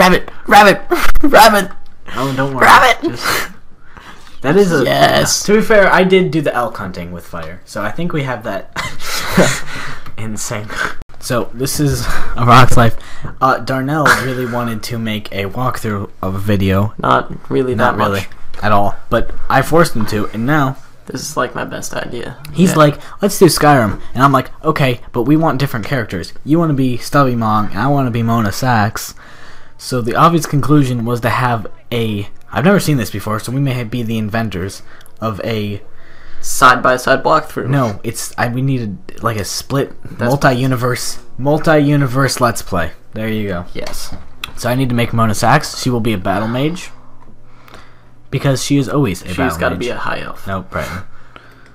rabbit, rabbit, rabbit. Oh, don't worry. Rabbit! Just- that is a Yes. To be fair, I did do the elk hunting with fire, so I think we have that in sync. So this is a rock's life. Uh, Darnell really wanted to make a walkthrough of a video, Not really not that really much. at all, but I forced him to, and now This is like my best idea. He's Yeah. like, let's do Skyrim. And I'm like, okay, but we want different characters. You want to be StubeaMong, and I want to be Mona Sax. So the obvious conclusion was to have a. I've never seen this before, so we may be the inventors of a. side by side walkthrough. No, it's. I, we needed like a split multi universe. Multi universe Let's Play. There you go. Yes. So I need to make Mona Sax. She will be a battle mage. Because she is always a She's battle got to be a high elf. No, Breton.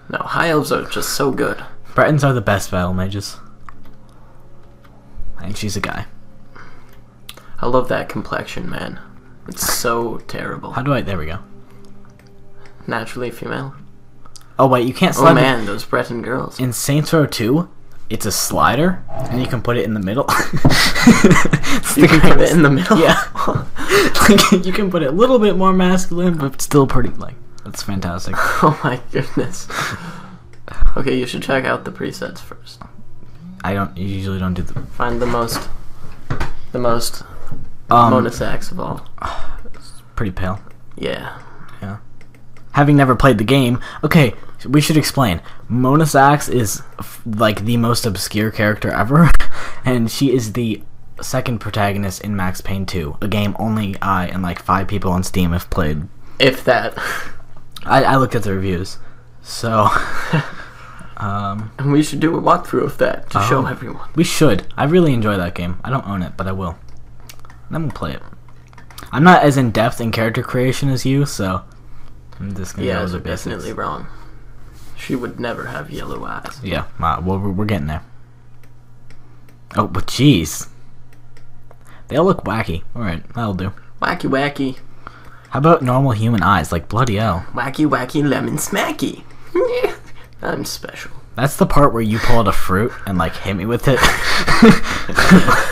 No, high elves are just so good. Bretons are the best battle mages. And she's a guy. I love that complexion, man. It's so terrible. How do I? There we go. Naturally female. Oh wait, you can't oh, slide. Oh man, those Breton girls. in Saints Row 2, it's a slider, and you can put it in the middle. You can put it in the middle. Yeah. like, you can put it a little bit more masculine, but still pretty. Like that's fantastic. oh my goodness. Okay, you should check out the presets first. I don't usually don't do the Find the most, the most um Mona of all. pretty pale. Yeah. Yeah. Having never played the game, okay, we should explain. Mona Sax is f- like the most obscure character ever, and she is the second protagonist in Max Payne 2, a game only I and like five people on Steam have played. If that. I, I looked at the reviews, so um, And we should do a walkthrough of that to show Oh. everyone. we should. I really enjoy that game. I don't own it, but I will. Then we'll play it. I'm not as in depth in character creation as you, so I'm just gonna Yeah, go you're with the basics. definitely wrong. She would never have yellow eyes. Yeah, uh, well, we're, getting there. Oh, but jeez. They all look wacky. Alright, that'll do. Wacky wacky. How about normal human eyes? Like, bloody hell. Wacky wacky lemon smacky. I'm special. That's the part where you pull out a fruit and, like, hit me with it.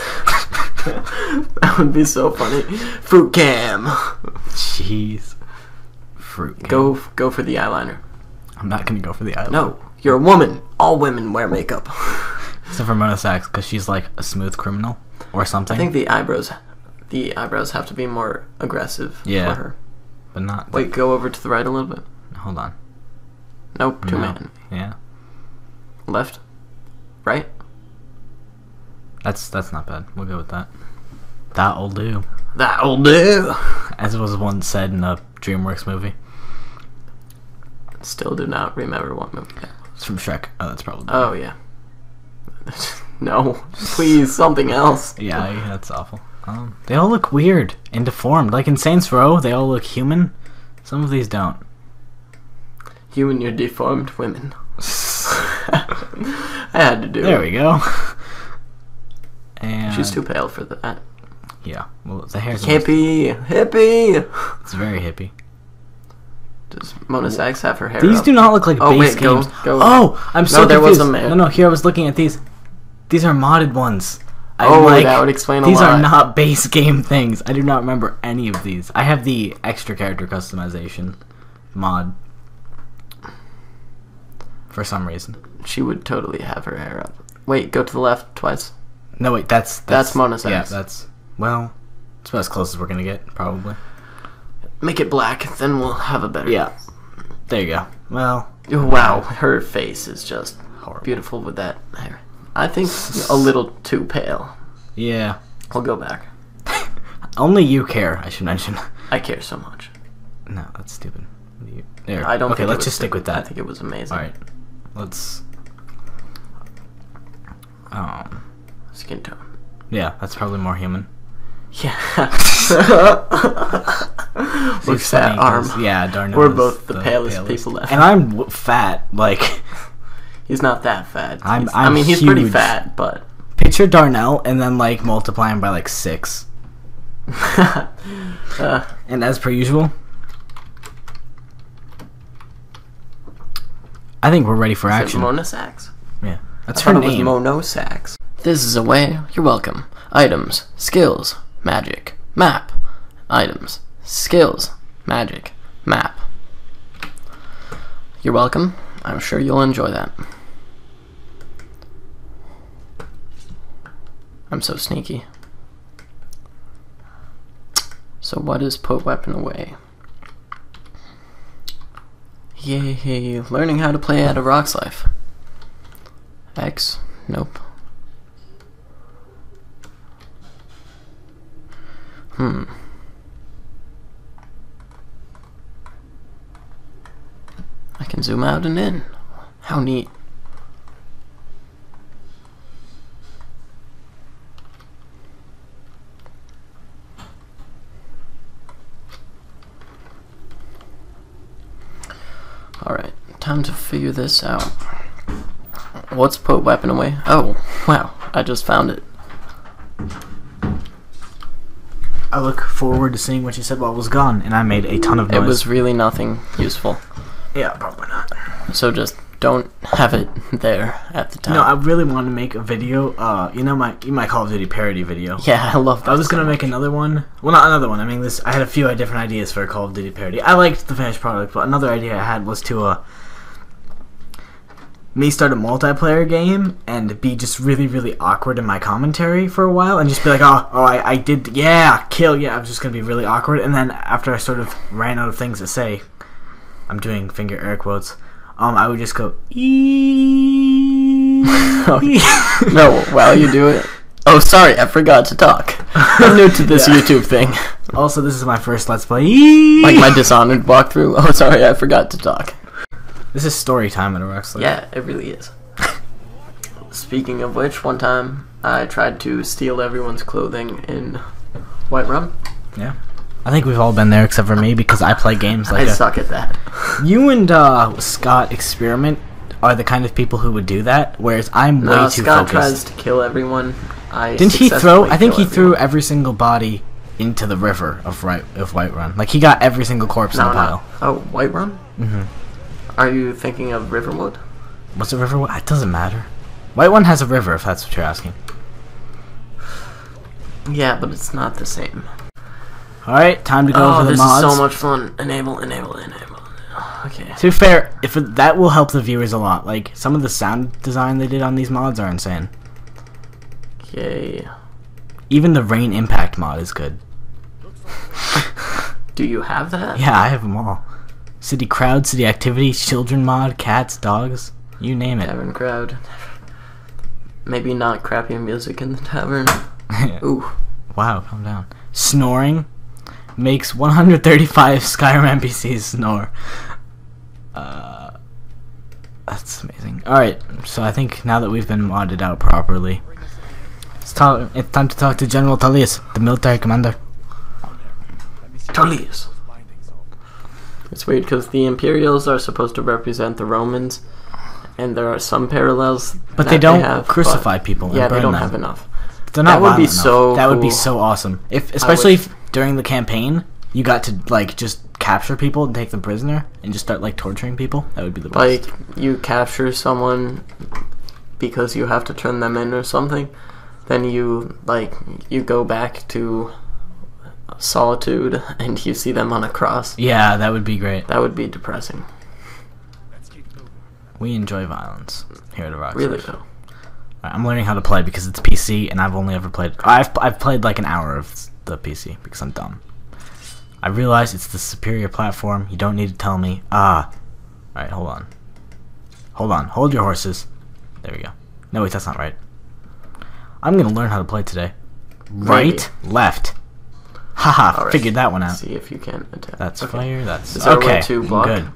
That would be so funny. Fruit cam. jeez. Fruit. game. Go go for the eyeliner. I'm not gonna go for the eyeliner. No, you're a woman. All women wear makeup. Except for Mona Sax, because she's, like, a smooth criminal. Or something. I think the eyebrows the eyebrows have to be more aggressive Yeah. for her. But not. Wait, go over to the right a little bit. Hold on. Nope, two No. man. Yeah. Left. Right? That's that's not bad. We'll go with that. That'll do. That'll do. As was once said in a DreamWorks movie. Still do not remember what movie that was. It's from Shrek. Oh, that's probably. Oh yeah. no. Please, something else. Yeah, yeah, that's awful. Um, they all look weird and deformed. Like in Saints Row, they all look human. Some of these don't. You and your deformed women. I had to do There it. we go. And She's too pale for that. yeah. Well, the hair's Hippie, hippie. It's very hippie. Does Mona Sax have her hair? These up? do not look like Oh, base wait, go- games. go- Oh, I'm so No, there was confused. a man. No, no. Here I was looking at these. These are modded ones. I'm Oh, like, that would explain a These are not base game things. I do not remember any of these. I have the extra character customization mod. For some reason. She would totally have her hair up. Wait, go to the left twice. No, wait, that's That's Mona Yeah, that's well, it's about as close as we're gonna get, probably. Make it black, then we'll have a better. Yeah. There you go. Well, Wow, her face is just horrible. beautiful with that hair. I think a little too pale. Yeah. I'll go back. Only you care. I should mention. I care so much. No, that's stupid. You- There. I don't. Okay, think let's just stick with that. I think it was amazing. All right. Let's. Um. Skin tone. Yeah, that's probably more human. Yeah. It's Look funny at that arm. Yeah, Darnell. We're both the palest people left. And I'm fat. Like, He's not that fat. I'm- He's- I I'm mean, he's pretty fat, but. picture Darnell and then like multiply him by like six. uh, And as per usual, I think we're ready for action. Mona Sax. yeah, that's I her thought it was name. Mono Sachs. This is a way. You're welcome. Items, skills, magic, map, items, skills, magic, map. You're welcome. I'm sure you'll enjoy that. I'm so sneaky. So what is put weapon away? Yay, learning how to play at a Rock's Life. X, nope. Hmm. I can zoom out and in. How neat. Alright, time to figure this out. What's put weapon away? Oh, wow, I just found it. I look forward to seeing what you said while it was gone, and I made a ton of noise. It was really nothing useful. yeah, probably not. So just don't have it there at the time. No, I really wanted to make a video. Uh, you know my my Call of Duty parody video. yeah, I love that. I was so gonna make another one. Well, not another one. I mean, this. I had a few different ideas for a Call of Duty parody. I liked the finished product, but another idea I had was to uh, me start a multiplayer game and be just really, really awkward in my commentary for a while, and just be like, oh, oh, I, I did, yeah, kill, yeah. I'm just gonna be really awkward, and then after I sort of ran out of things to say, I'm doing finger air quotes. Um, I would just go. No, while you do it. Oh, sorry, I forgot to talk. I'm new to this Yeah. YouTube thing. Also, this is my first Let's Play. Like my Dishonored walkthrough. Oh, sorry, I forgot to talk. This is story time at a wrestler. Yeah, it really is. Speaking of which, one time I tried to steal everyone's clothing in White Whiterun. Yeah. I think we've all been there except for me because I play games I like that. suck at that. You and uh, Scott Experiment are the kind of people who would do that, whereas I'm No, way too Scott focused. tries to kill everyone. I Didn't he throw? I think he threw every single body into the river of right of Whiterun. Like he got every single corpse in No, the pile. Oh, Whiterun? Mm-hmm. Are you thinking of Riverwood? What's a river? It doesn't matter. Whiterun has a river, if that's what you're asking. Yeah, but it's not the same. All right, time to go Oh, over the this is so much fun. Enable, enable, enable. Okay. To be fair, if it, that will help the viewers a lot. Like some of the sound design they did on these mods are insane. Okay. Even the rain impact mod is good. Do you have that? Yeah, I have them all. City crowd, city activity, children mod, cats, dogs, you name it. Tavern crowd. Maybe not crappy music in the tavern. Ooh. wow, calm down. Snoring makes 135 Skyrim NPCs snore. Uh, that's amazing. All right, so I think now that we've been modded out properly, it's, ta- it's time to talk to General Talius, the military commander. Tullius. It's weird because the Imperials are supposed to represent the Romans, and there are some parallels. But they don't have, crucify people and Yeah, they don't them. have enough. They're not That would be enough. so That would be so awesome. If especially if during the campaign you got to like just capture people and take them prisoner and just start like torturing people. That would be the best. Like you capture someone because you have to turn them in or something, then you like you go back to solitude and you see them on a cross. yeah, that would be great. That would be depressing. We enjoy violence here at the Rock. Really though. I'm learning how to play because it's PC and I've only ever played. I've I've played like an hour of the PC because I'm dumb. I realize it's the superior platform. You don't need to tell me. Ah. All right, hold on. Hold on. Hold your horses. There we go. No, wait, that's not right. I'm gonna learn how to play today. Right, left. Haha, Alright. figured that one out. See if you can attack. That's Okay. fire. That's Is there okay. to block? Good.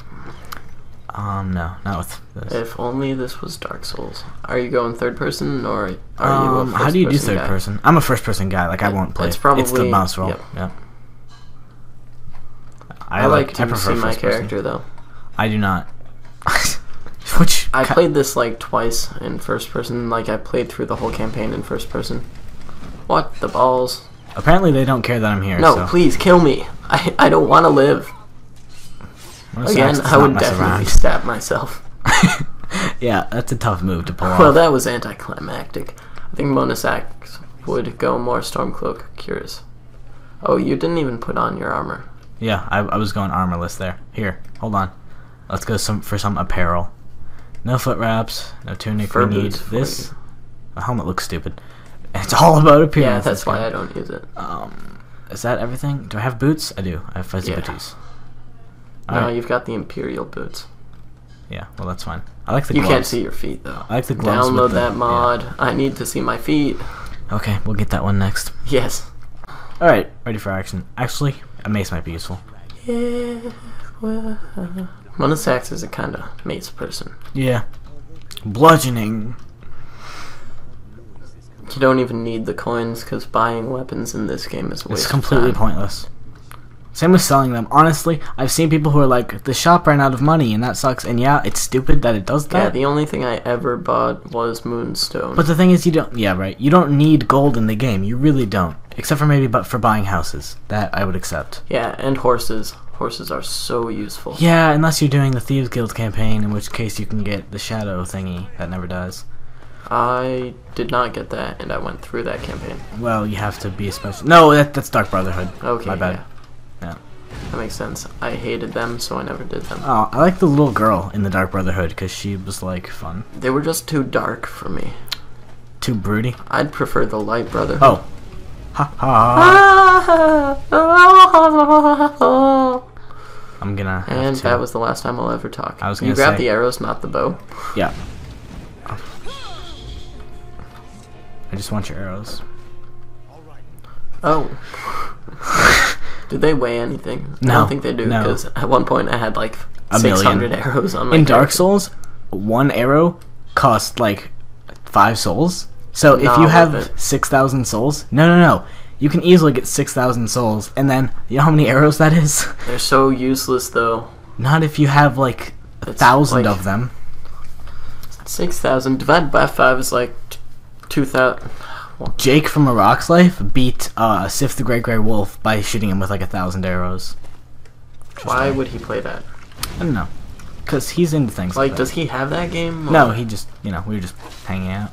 Um, no, not with this. If only this was Dark Souls. Are you going third person or are you a Um, how do you do third guy? person? I'm a first person guy. Like I won't play. It's It's the mouse roll. yep. Yeah. I, like to I prefer see my first person. character though. I do not. Which I played this like twice in first person. Like I played through the whole campaign in first person. What the balls? Apparently they don't care that I'm here. No, so. please kill me. I I don't want to live. Again, I would definitely around. stab myself. yeah, that's a tough move to pull Well, off. that was anticlimactic. I think Mona Sax would go more Stormcloak. Curious. Oh, you didn't even put on your armor. Yeah, I, I was going armorless there. Here, hold on. Let's go some for some apparel. No foot wraps, no tunic. Fur we need this. you. A helmet looks stupid. It's all about appearance. Yeah, that's why. I don't use it. Um, is that everything? Do I have boots? I do. I have fuzzy Yeah. booties. No, Alright. you've got the Imperial boots. Yeah, well that's fine. I like the You gloves. can't see your feet though. I like the gloves. Download with the- that mod. I need to see my feet. Okay, we'll get that one next. Yes. All right, ready for action. Actually, a mace might be useful. Yeah. Well, Mona Sax is a kind of mace person. Yeah. Bludgeoning. You don't even need the coins because buying weapons in this game is It's completely pointless. Same with selling them. Honestly, I've seen people who are like, the shop ran out of money and that sucks. And yeah, it's stupid that it does that. Yeah, the only thing I ever bought was Moonstone. but the thing is, you don't. Yeah, right. You don't need gold in the game. You really don't. Except for maybe, but for buying houses, that I would accept. yeah, and horses. Horses are so useful. Yeah, unless you're doing the Thieves Guild campaign, in which case you can get the shadow thingy that never dies. I did not get that, and I went through that campaign. Well, you have to be a special. No, that, that's Dark Brotherhood. Okay, My bad. yeah. Yeah. That makes sense. I hated them, so I never did them. Oh, I like the little girl in the Dark Brotherhood because she was like fun. They were just too dark for me. Too broody. I'd prefer the Light Brotherhood. Oh. Ha ha. I'm gonna. Have And to. that was the last time I'll ever talk. I was gonna grab say- the arrows, not the bow. Yeah. I just want your arrows. Oh. Did they weigh anything? No, I don't think they do no. because at one point I had like A 600 million. arrows on my In Dark character. Souls, one arrow cost like five souls. So if Not you have six thousand souls, no, no, no, you can easily get six thousand souls, and then you know how many arrows that is? They're so useless though. Not if you have like a It's thousand like- of them. 6,000 divided by 5 is like t- 2,000. Jake from A Rock's Life beat uh, Sif the Great Grey Wolf by shooting him with like a thousand arrows. Why would he play that? I don't know, cause he's into things like, Like, does he have that game? that. No, he just you know we were just hanging out.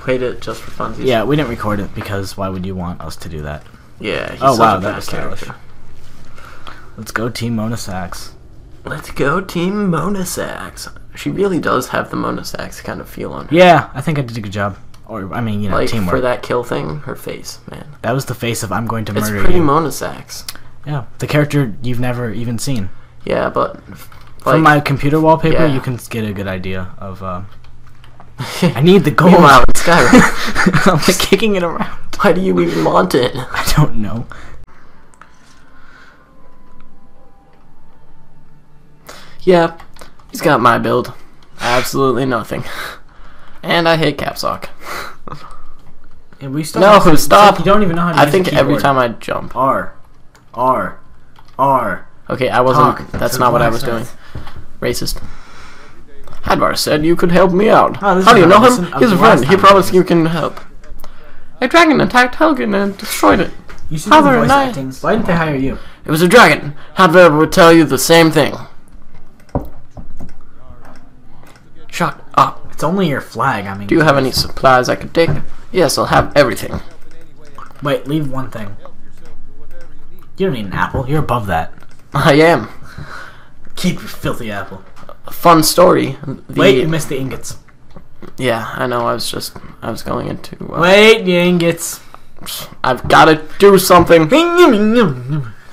played it just for fun. Yeah, we didn't record it because why would you want us to do that? Yeah. He's Oh, wow, that was stylish. Let's go, Team Mona Sax. Let's go, Team Mona Sax. She really does have the Mona Sax kind of feel on her. Yeah, I think I did a good job. Or I mean, you know, like teamwork. for that kill thing, her face, man. That was the face of I'm going to It's murder pretty you. Mona Sax. yeah, the character you've never even seen. Yeah, but From my computer wallpaper, yeah. you can get a good idea of. Uh, I need the gold. Meanwhile, in Skyrim, I'm like kicking it around. why do you even want it? I don't know. Yeah, he's got my build. Absolutely nothing. And I hate caps lock. Yeah, we still No, to- stop. like You don't even know how to I think every time I jump. R, R, R. Okay, I wasn't. Talk. That's So not what I was I doing. Racist. Hadvar said you could help me out. Oh, How do you know Hadvar. him? He's a friend. He promised you can help. A dragon attacked Helgen and destroyed it. You should How do voice acting. Why didn't they hire you? It was a dragon. Hadvar would tell you the same thing. Shut up. It's only your flag. I mean, Do you have any supplies I could take? Yes, I'll have everything. wait? Leave one thing. You don't need an apple. You're above that. I am. Keep your filthy apple. A fun story. The, Wait, you missed the ingots. Yeah, I know. I was just. I was going into. Uh, Wait, the ingots. I've got to do something.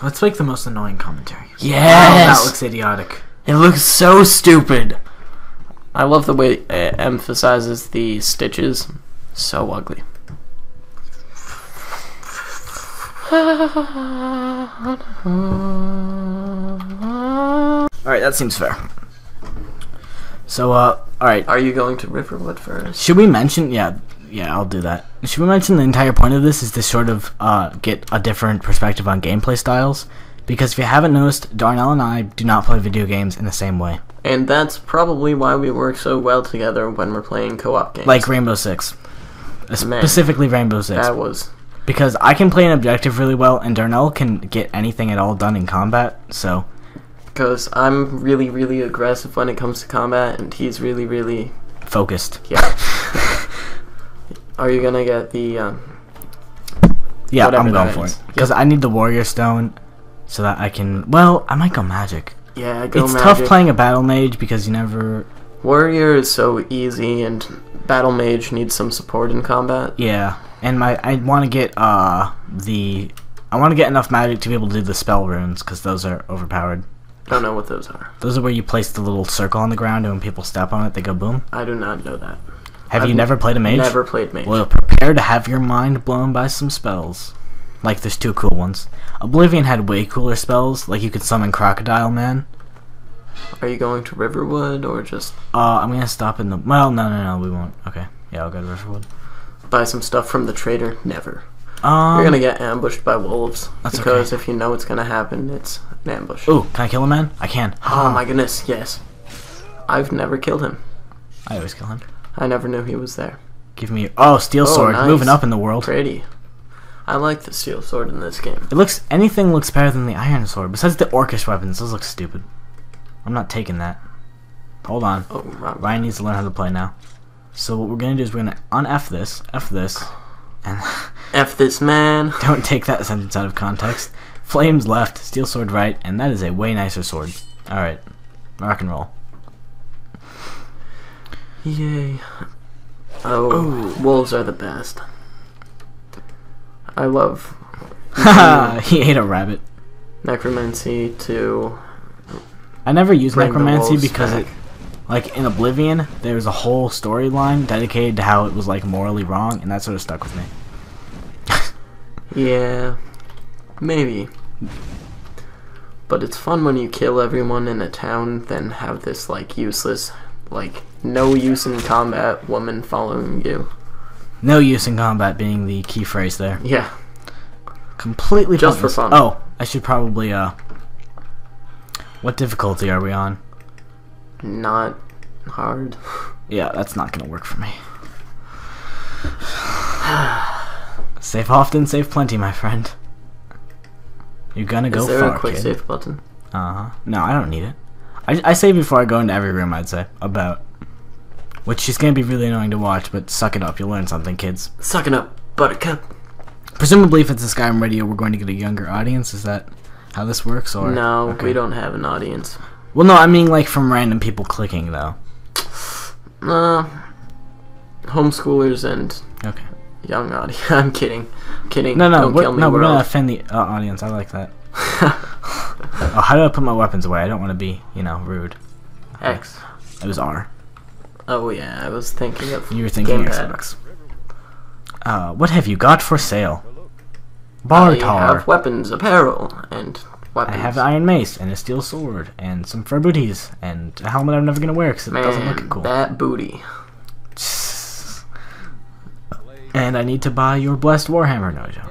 Let's make the most annoying commentary. Oh, Yes. that looks idiotic. It looks so stupid. I love the way it emphasizes the stitches. So ugly. All right, that seems fair. So, uh, all right. Are you going to Riverwood first? Should we mention? Yeah, yeah, I'll do that. Should we mention the entire point of this is to sort of uh, get a different perspective on gameplay styles? Because if you haven't noticed, Darnell and I do not play video games in the same way. And that's probably why we work so well together when we're playing co-op games. Like Rainbow Six, Uh, Man. specifically Rainbow Six. that was because I can play an objective really well, and Darnell can get anything at all done in combat. So because I'm really, really aggressive when it comes to combat, and he's really, really focused. yeah. Are you gonna get the um, Yeah, I'm going for is. it because I need the warrior stone so that I can. Well, I might go magic. Yeah, go it's magic. tough playing a battle mage because you never. Warrior is so easy, and battle mage needs some support in combat. Yeah, and my I want to get uh the I want to get enough magic to be able to do the spell runes because those are overpowered. I don't know what those are. Those are where you place the little circle on the ground, and when people step on it, they go boom. I do not know that. Have I've you never played a mage? Never played mage. Well, prepare to have your mind blown by some spells. Like there's two cool ones. Oblivion had way cooler spells, like you could summon Crocodile Man. Are you going to Riverwood or just Uh, I'm gonna stop in the. Well, no, no, no, we won't. Okay, yeah, I'll go to Riverwood. buy some stuff from the trader? Never. Um, You're gonna get ambushed by wolves That's because okay. if you know what's gonna happen, it's an ambush. Ooh, can I kill a man? I can. Oh my goodness, yes. I've never killed him. I always kill him. I never knew he was there. Give me. Oh, steel Oh, sword, nice. moving up in the world. Pretty. I like the steel sword in this game. It looks. Anything looks better than the iron sword. Besides the orcish weapons, those look stupid. I'm not taking that. Hold on. Oh. Ryan needs to learn how to play now. So what we're gonna do is we're gonna on F this, F this, and F this man. don't take that sentence out of context. Flames left, steel sword right, and that is a way nicer sword. All right, rock and roll. Yay. Oh, wolves are the best. I love Haha, he ate a rabbit. necromancy to I never used bring necromancy because back. it, like in Oblivion, there was a whole storyline dedicated to how it was like morally wrong, and that sort of stuck with me. Yeah, maybe. But it's fun when you kill everyone in a town, then have this like useless, like no use in combat woman following you. No use in combat being the key phrase there. Yeah, Completely Just for fun. Oh, I should probably uh. What difficulty are we on? not hard. Yeah, that's not gonna work for me. save often, save plenty, my friend. You're gonna go Is there far, a quick kid. save button? Uh huh. No, I don't need it. I, I save before I go into every room. I'd say about. Which is gonna be really annoying to watch, but suck it up. You'll learn something, kids. Suck it up, buttercup. Presumably, if it's a Skyrim radio, we're going to get a younger audience. Is that how this works? Or No, Okay. we don't have an audience. Well, no, I mean like from random people clicking though. Uh, homeschoolers and Okay. young audience. I'm kidding. kidding. No, no, we're, no, we're we're gonna offend the uh, audience. I like that. oh, how do I put my weapons away? I don't want to be, you know, rude. X. It was R. Oh yeah, I was thinking of. You were thinking Gamepad. Xbox. Uh, what have you got for sale? I Bartar. have weapons, apparel, and I have an iron mace and a steel sword and some fur booties and a helmet I'm never gonna wear because it doesn't look cool. that booty. And I need to buy your blessed warhammer, Nojo.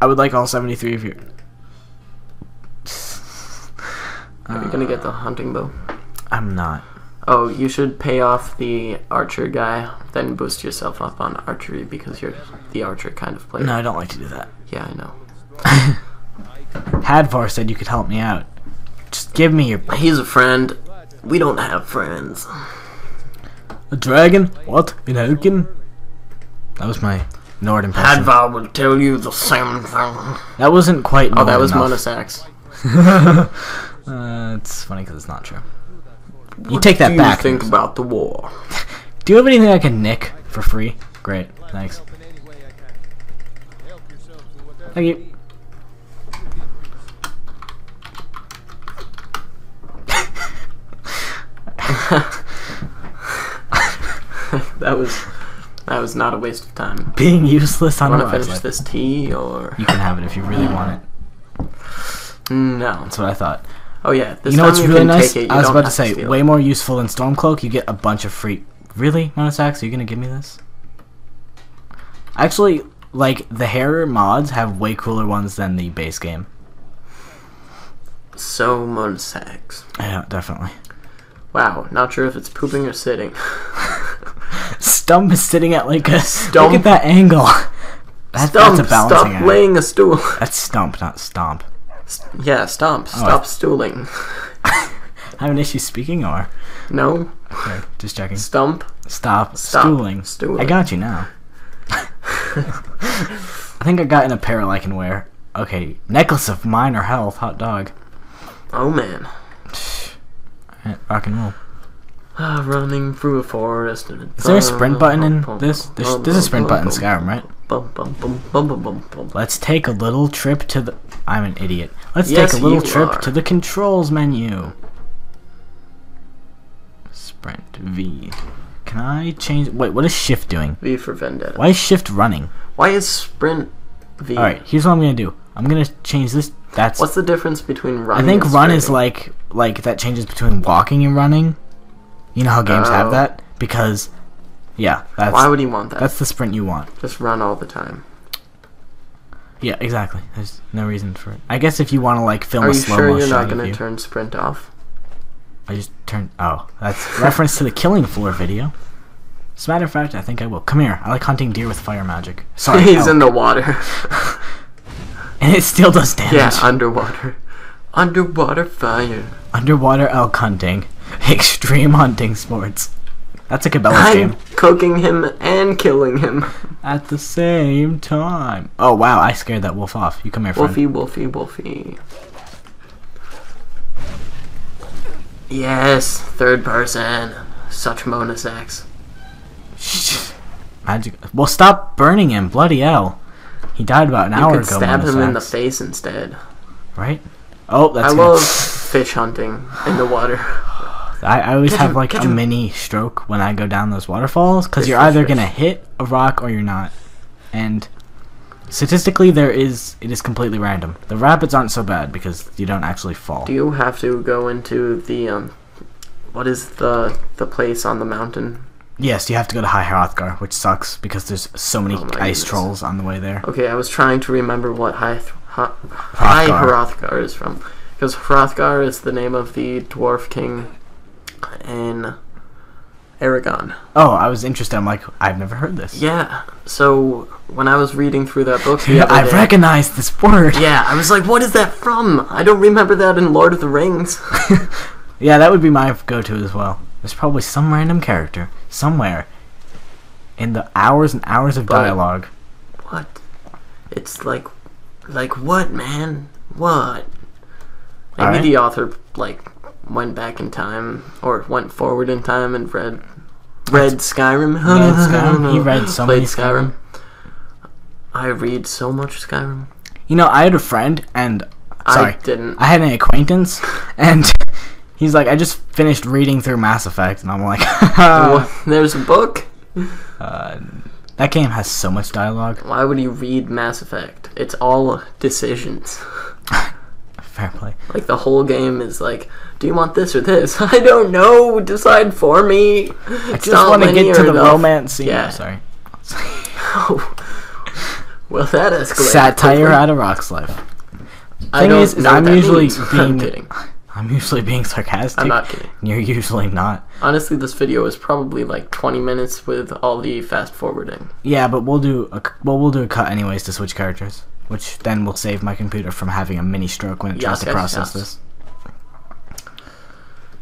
I would like all 73 of you. Are you gonna get the hunting bow? I'm not. Oh, you should pay off the archer guy, then boost yourself up on archery because you're the archer kind of player. No, I don't like to do that. Yeah, I know. Hadvar said you could help me out. Just give me your He's a friend. We don't have friends. a dragon. What in Helgen? That was my Nord impression. Hadvar will tell you the same thing. That wasn't quite. Oh, that was enough. Mona Sax. uh, it's funny because it's not true. You take that do back. you think about the war? Do you have anything I can nick for free? Great, thanks. Thank you. that was that was not a waste of time. Being useless on Want a to finish this tea or You can have it if you really want it. no? That's what I thought. Oh yeah, this you know what's you really nice? it. I was about to say, steal way it. more useful than Stormcloak. You get a bunch of free. Really, Mona Sax? Are you gonna give me this? Actually, like the hair mods have way cooler ones than the base game. So Mona Sax. Yeah, definitely. Wow, not sure if it's pooping or sitting. Stump is sitting at like a. Look at that angle. That, Stump, that's a balancing stop act. laying a stool. That's stump, not stomp. Yeah, stomp. Oh, Stop I- stooling. Have an issue speaking or? No, Okay, just checking. stump. Stop, Stop stooling. stooling. I got you now. I think I got an apparel I can wear. Okay, necklace of minor health, hot dog. Oh man. Rock and roll. Ah, running through a forest. And Is there a sprint button in this? There's, there's a sprint button in Skyrim, right? Let's take a little trip to the. I'm an idiot. Let's Yes, take a little trip are. to the controls menu. Sprint V. Can I change? Wait, what is shift doing? V for Vendetta. Why is shift running? Why is sprint V? All right, here's what I'm gonna do. I'm gonna change this. That's. What's the difference between run? I think run is like like that changes between walking and running. You know how games Oh. have that because, yeah, that's Why would he want that? that's the sprint you want. Just run all the time. Yeah, exactly. There's no reason for it. I guess if you want to like film Are a you slow sure you're motion not of gonna turn sprint off? I just turned. Oh, that's reference to the Killing Floor video. As a matter of fact, I think I will. Come here. I like hunting deer with fire magic. Sorry, He's in the water. and it still does damage. yeah, underwater. Underwater fire. Underwater elk hunting, extreme hunting sports. That's a Cabela's game. Cooking him and killing him. At the same time. Oh wow, I scared that wolf off. You come here, friend. Wolfie, Wolfie, Wolfie. Yes, third person. Such Mona sex. Magic. Well, stop burning him. Bloody hell. He died about an You hour could ago. stab him in the face instead. Right? Oh, that's I gonna- love fish hunting in the water. I, I always Catch have him, like a him. mini stroke when I go down those waterfalls because you're fish, either fish. gonna hit a rock or you're not, and statistically there is it is completely random. The rapids aren't so bad because you don't actually fall. Do you have to go into the um, what is the the place on the mountain? yes, you have to go to High Hrothgar, which sucks because there's so many Oh ice goodness. trolls on the way there. Okay, I was trying to remember what High Th- Hi- High Hrothgar is from, because Hrothgar is the name of the dwarf king in Eragon. Oh, I was interested. I'm like, I've never heard this. Yeah. So when I was reading through that book the I've day, recognized this word. yeah, I was like, what is that from? I don't remember that in Lord of the Rings. Yeah, that would be my go-to as well. There's probably some random character somewhere in the hours and hours of But- dialogue. what? It's like, like what, man? What? Maybe Alright. the author like went back in time or went forward in time and read read Skyrim. Read Skyrim? He read so Played many Skyrim. I read so much Skyrim. You know, I had a friend, and sorry, I didn't. I had an acquaintance, and he's like, I just finished reading through Mass Effect, and I'm like, there's a book. uh, that game has so much dialogue. Why would you read Mass Effect? It's all decisions. Fair play. Like the whole game is like, do you want this or this? I don't know. Decide for me. I just want to get to the romance scene. Yeah. Sorry. well, that escalated. Satire quickly. out of Rock's life. I Thing don't is, is I'm usually means. I'm being- kidding. I'm usually being sarcastic. I'm not kidding. You're usually not. Honestly, this video is probably like 20 minutes with all the fast forwarding. Yeah, but we'll do a well. We'll do a cut anyways to switch characters, which then will save my computer from having a mini stroke when it tries to yes, process yes. this.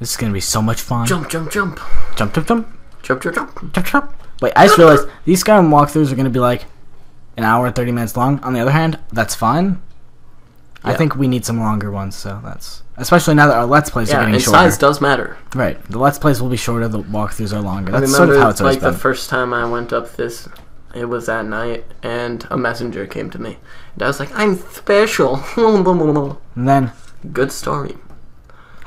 This is gonna be so much fun. Jump, jump, jump. jump, jump, jump, Jump, jump, jump. jump, jump. Wait, I just realized these Skyrim walkthroughs are gonna be like an hour and thirty minutes long. On the other hand, that's fine. I think we need some longer ones, so that's especially now that our let's plays are Yeah, getting and shorter. size does matter. Right, the let's plays will be shorter. The walkthroughs are longer. That's sort of how it's always like been. the first time I went up this, it was at night, and a messenger came to me. And I was like, I'm special. and then Good story.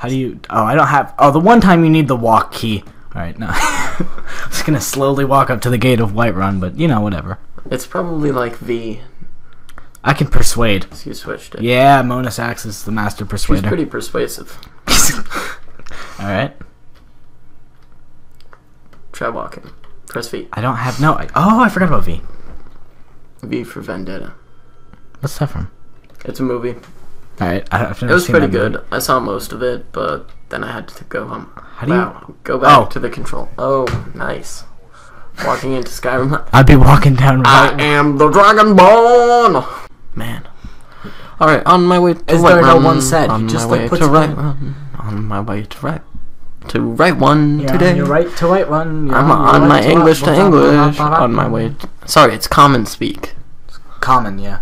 How do you? Oh, I don't have. Oh, the one time you need the walk key. All right, no. I'm just gonna slowly walk up to the gate of Whiterun, but you know, whatever. It's probably like V. I can persuade. So you switched it. Yeah, Mona Sax is the master persuader. She's pretty persuasive. All right. Try walking. Press V. I don't have no. I, oh, I forgot about V. V for Vendetta. What's that from? It's a movie. All right, I, I've never It was seen pretty that good. movie. I saw most of it, but then I had to go home. How do you? Go back Oh. to the control. Oh, nice. Walking into Skyrim. I'd be walking down I right. am the Dragonborn! Man. Alright, on my way to As right though no one said, On just, my like, way to right run. On my way to right. To right one You're today. on your right to Whiterun. you're I'm your on my English to right- English. On my way. Sorry, it's common speak. It's Common, yeah.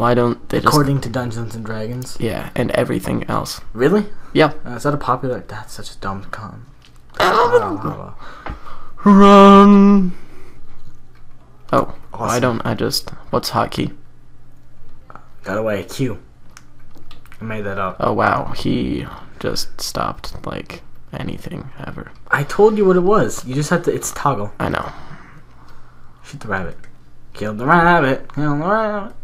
Why don't they just? According to Dungeons and Dragons. Yeah, and everything else. Really? Yeah. Uh, is that a popular? That's such a dumb con. Uh, Run. Oh, why don't I just? What's hotkey? got away. Q. I made that up. Oh wow, he just stopped like anything ever. I told you what it was. You just have to. It's toggle. I know. Shoot the rabbit. Kill the rabbit. Kill the rabbit.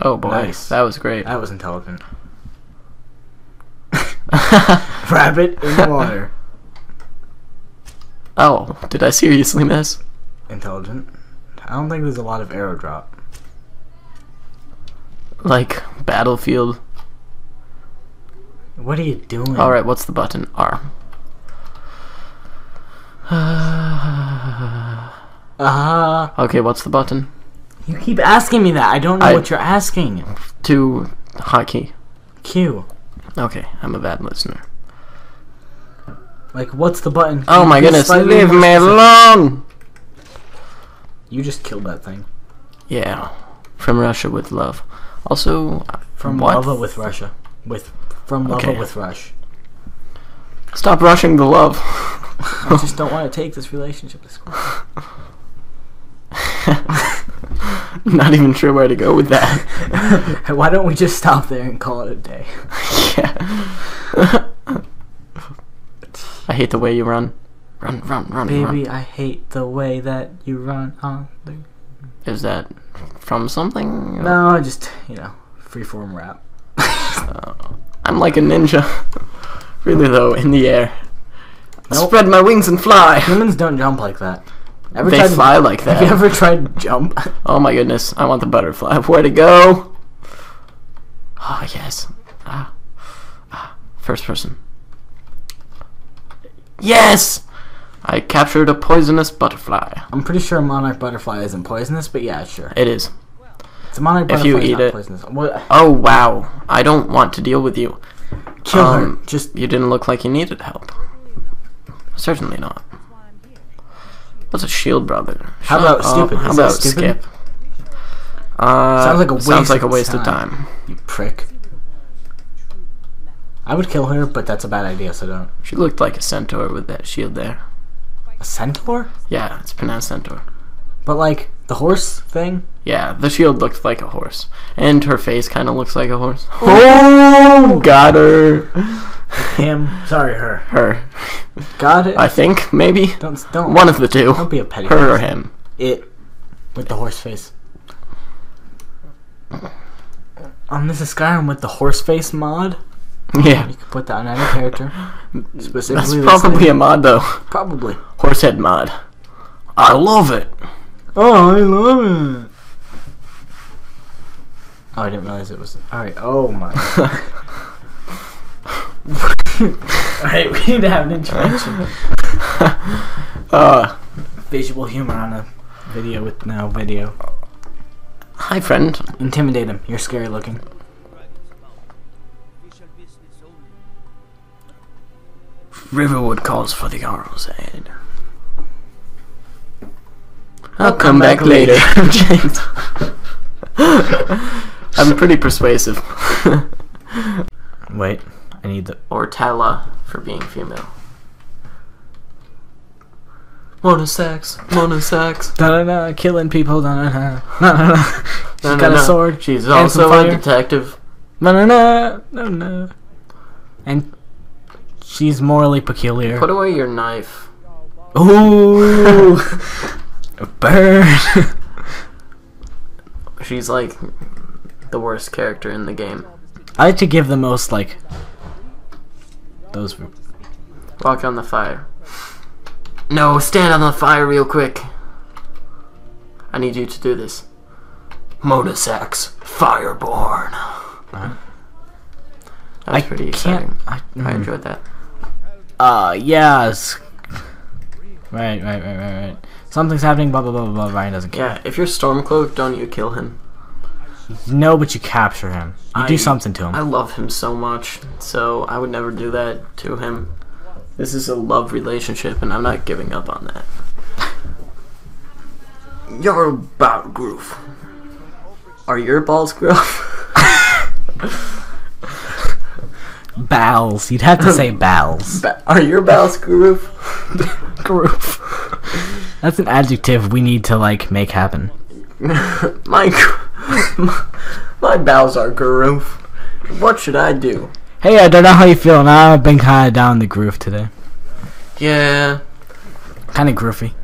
Oh boy, Nice. that was great. That was intelligent. Rabbit in the water. oh, did I seriously miss? Intelligent. I don't think there's a lot of arrow drop. Like Battlefield. What are you doing? All right, what's the button? R. Ah. okay, what's the button? You keep asking me that. I don't know I- what you're asking. To hotkey. Q. Okay, I'm a bad listener. Like, what's the button? Oh my goodness, leave me alone! You just killed that thing. Yeah, from Russia with love. Also, From what? Lava with Russia. With from Lava Okay. with Rush. Stop rushing the love. I just don't want to take this relationship to school. Not even sure where to go with that. Why don't we just stop there and call it a day? yeah. I hate the way you run. Run, run, run, Baby, run. I hate the way that you run on the. Is that from something? No, just you know, freeform rap. Oh. I'm like a ninja. really though, in the air. Nope. Spread my wings and fly. Humans don't jump like that. Ever They tried fly like that. Have you ever tried jump? Oh my goodness, I want the butterfly. Where to go? Oh yes. Ah. Ah. First person. Yes! I captured a poisonous butterfly. I'm pretty sure a monarch butterfly isn't poisonous, but yeah, sure. It is. It's a monarch If butterfly. you eat it- poisonous. What? Oh wow. I don't want to deal with you. Kill Um, her. Just You didn't look like you needed help. Certainly not. What's a shield brother? How Shut about up. stupid? How Is about stupid? skip? Uh, Sounds like a waste. sounds like a waste of time. time. you prick. I would kill her, but that's a bad idea, so don't. She looked like a centaur with that shield there. A centaur? Yeah, it's pronounced centaur. But like the horse thing? Yeah, the shield looked like a horse, and her face kind of looks like a horse. Oh, got her. Him. Sorry, her. Her. Got it. I think maybe don't don't one of the two. Don't be a petty. Her or him. It with the horse face. Um, this is Skyrim with the horse face mod. Yeah, You can put that on any character. that's Specifically, this probably a mod though. probably. Horsehead mod. I love it. Oh, I love it. Oh, I didn't realize it was. Alright, oh my. Alright, we need to have an intervention. Uh, Visual humor on a video with no video. hi friend. Intimidate him. You're scary looking. Riverwood calls for the arrow's head. I'll come, back, later. James. I'm pretty persuasive. Wait, I need the. or Tala for being female. Monosex, monosex. Da da da, killing people. Da da da. She's No, no, got a sword. She's and also some a detective. No, no, no, no, no. And she's morally peculiar. Put away your knife. Ooh, burn. She's like the worst character in the game. I like to give the most like those. Walk on the fire. No, stand on the fire real quick. I need you to do this. Mona Sax Fireborn. That was I pretty exciting. I, I mm. enjoyed that. Uh, yes. Right, right, right, right, right. Something's happening. Blah blah blah blah. blah. Ryan doesn't care. Yeah, if you're Stormcloak, don't you kill him? No, but you capture him. You I- do something to him. I love him so much, so I would never do that to him. This is a love relationship, and I'm not giving up on that. You're bad groove. Are your balls gruff? Bowels. You'd have to say bowels. Ba- Are your bowels gruff? Groof. That's an adjective we need to like make happen. my, my bowels are gruff. What should I do? Hey, I don't know how you feel. Now I've been kind of down the groove today. Yeah. Kind of groovy.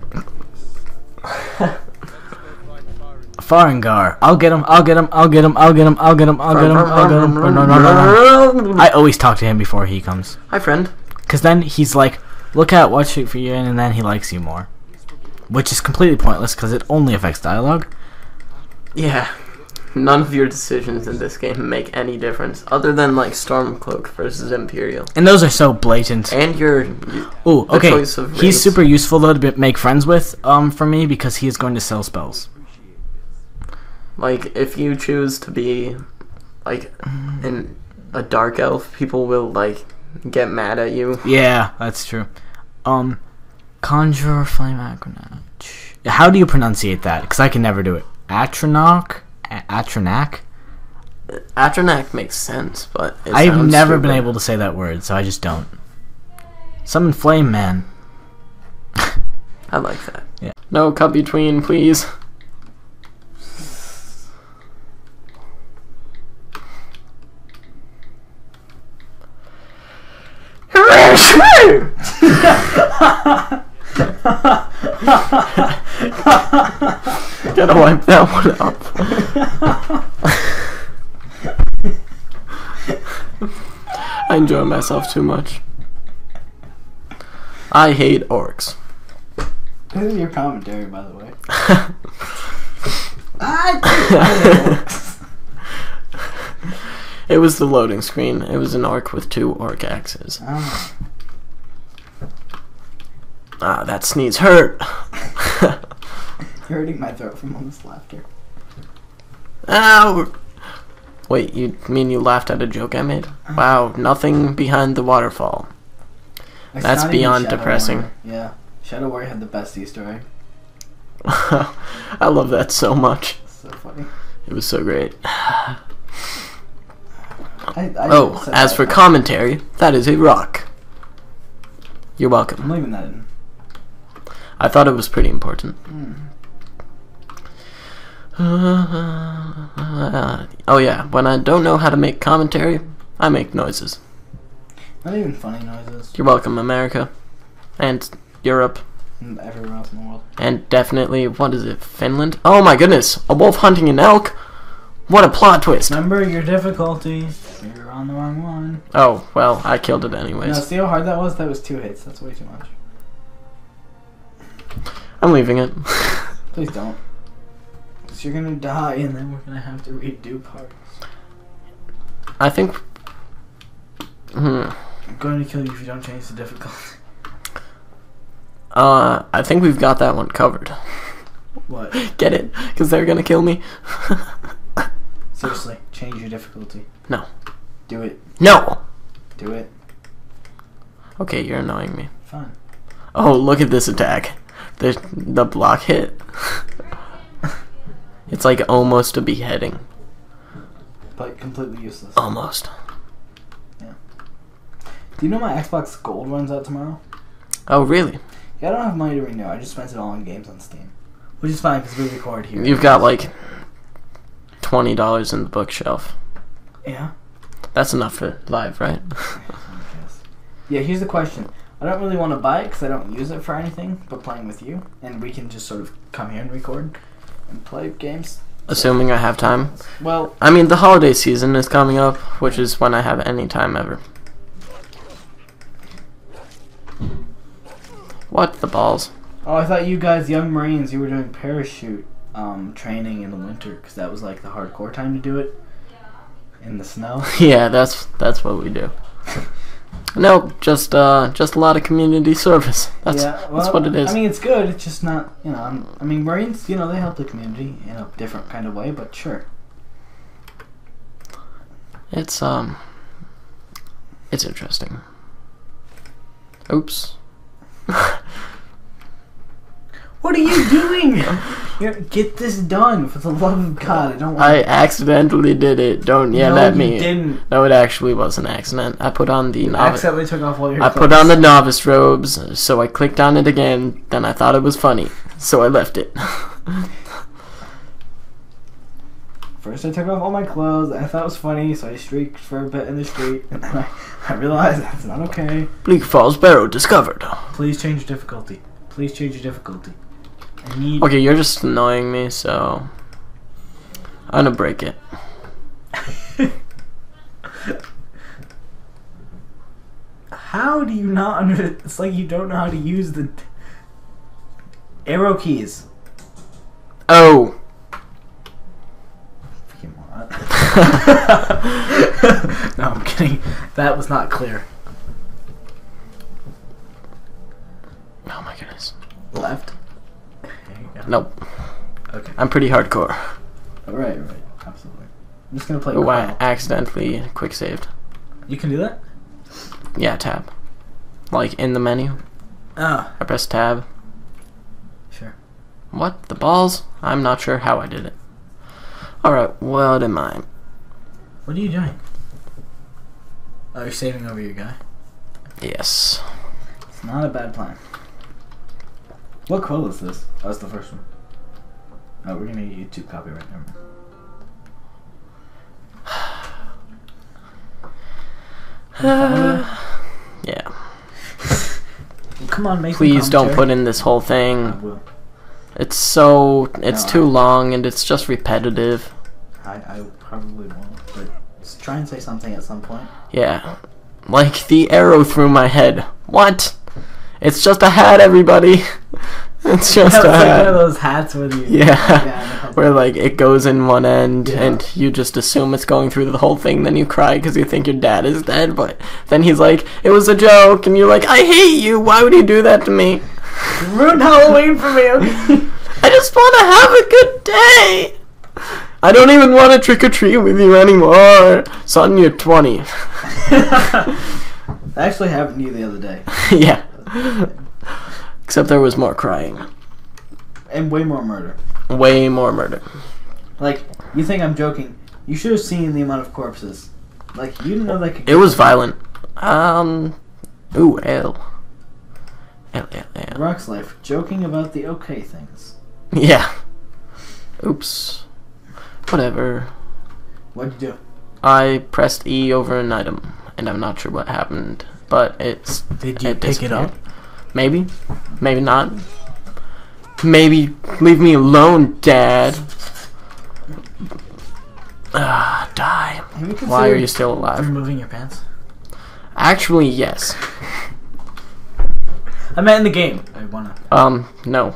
Farengar. I'll get him. I'll get him. I'll get him. I'll get him. I'll get him. I'll get him. I'll get him. No, no, no, no, no. I always talk to him before he comes. Hi, friend. Because then he's like, look at what shoot for you, and then he likes you more. Which is completely pointless because it only affects dialogue. Yeah. None of your decisions in this game make any difference, other than like Stormcloak versus Imperial, And those are so blatant. and your. Ooh, the okay. choice of He's super useful though to make friends with um for me because he is going to sell spells. Like, if you choose to be, like, an, a dark elf, people will, like, get mad at you. Yeah, that's true. Um, conjure flame acronak. How do you pronunciate that? Because I can never do it. Atronach, A- Atronak. Atronak makes sense, but I've never been able to say that word, so I just don't. Summon flame man. I like that. Yeah. No cut between, please. Gotta wipe that one up. I enjoy myself too much. I hate orcs. This is your commentary, by the way. it was the loading screen. It was an orc with two orc axes. Oh. Ah, that sneeze hurt. hurting my throat from all this laughter. Ow! Wait, you mean you laughed at a joke I made? Wow, nothing behind the waterfall. It's That's beyond depressing. Warrior. Yeah. Shadow Warrior had the best Easter egg. I love that so much. So funny. It was so great. I, I Oh, as for commentary, that is a rock. You're welcome. I'm leaving that in. I thought it was pretty important. Hmm. oh yeah, when I don't know how to make commentary, I make noises. Not even funny noises. You're welcome, America. And Europe. And everywhere else in the world. And definitely, what is it, Finland? Oh my goodness, a wolf hunting an elk? What a plot twist. Remember your difficulty. You're on the wrong one. Oh, well, I killed it No, anyways. see how hard that was? That was two hits. That's way too much. I'm leaving it. Please don't. Because you're gonna die and then we're gonna have to redo parts. I think. Hmm. I'm going to kill you if you don't change the difficulty. Uh, I think we've got that one covered. What? Get it? Because they're gonna kill me. Seriously, change your difficulty. No. Do it. no! Do it. Okay, you're annoying me. Fine. Oh, look at this attack. The, the block hit. it's like almost a beheading. But completely useless. Almost. Yeah. Do you know my Xbox Gold runs out tomorrow? Oh, really? Yeah, I don't have money to renew. I just spent it all on games on Steam. Which is fine because we record here. You've got like $20 in the bookshelf. Yeah. That's enough for live, right? Yeah, here's the question. I don't really want to buy it because I don't use it for anything but playing with you. And we can just sort of come here and record and play games. Assuming I have time. Well, I mean, the holiday season is coming up, which is when I have any time ever. What the balls? oh, I thought you guys, young Marines, you were doing parachute um, training in the winter because that was like the hardcore time to do it in the snow. Yeah, that's that's what we do. no, just uh, just a lot of community service. That's yeah, that's what it is. I mean, it's good. It's just not, you know. I'm, I mean, Marines, you know, they help the community in a different kind of way, but sure. It's um, it's interesting. Oops. What are you doing? Here, get this done for the love of God. I don't want. I accidentally did it. Don't yell no, at you me. didn't. No, it actually was an accident. I put on the novice. Accidentally took off all your. I put on the novice robes, so I clicked on it again. Then I thought it was funny, so I left it. First, I took off all my clothes. I thought it was funny, so I streaked for a bit in the street, and then I, I realized that's not okay. Bleak Falls Barrow discovered. Please change your difficulty. Please change your difficulty. Need. Okay, you're just annoying me, so I'm gonna break it. How do you not under? It's like you don't know how to use the arrow keys. Oh. No, I'm kidding. That was not clear. Oh my goodness. Left. There you go. Nope. Okay. I'm pretty hardcore. All right. All right. Absolutely. I'm just gonna play. Oh, I accidentally quick saved. You can do that. Yeah, tab. Like in the menu, Oh, I press tab. sure. What? The balls? I'm not sure how I did it. Alright, what am I? What are you doing? Oh, you're saving over your guy. Yes. It's not a bad plan. What quill is this? Oh, it's the first one. Oh, we're gonna get YouTube copyright. Never mind. yeah. Come on, make Please don't put in this whole I thing. will. It's so. It's No, too I- long and it's just repetitive. I, I probably won't, but try and say something at some point. Yeah. Like the arrow through my head. What? It's just a hat, everybody. It's just a like one of hat. those hats where you Yeah. Know. Where like it goes in one end Yeah. and you just assume it's going through the whole thing, then you cry because you think your dad is dead, but then he's like, it was a joke, and you're like, I hate you, why would you do that to me? ruined Halloween for me. I just want to have a good day. I don't even want to trick or treat with you anymore. Son, you're 20. I actually happened to you the other day, yeah. Except there was more crying. and way more murder. Way more murder. Like you think I'm joking? You should have seen the amount of corpses. Like you didn't know that could. It was violent. Um. Ooh, L. L, L, L. Rock's life joking about the okay things. Yeah. Oops. Whatever. What'd you do? I pressed E over an item, and I'm not sure what happened, but it's. Did you it pick it up? Maybe. Maybe not. Maybe leave me alone, Dad. Ah, die. Why are you still alive? removing your pants? Actually, yes. I meant in the game. I wanna. Um, no.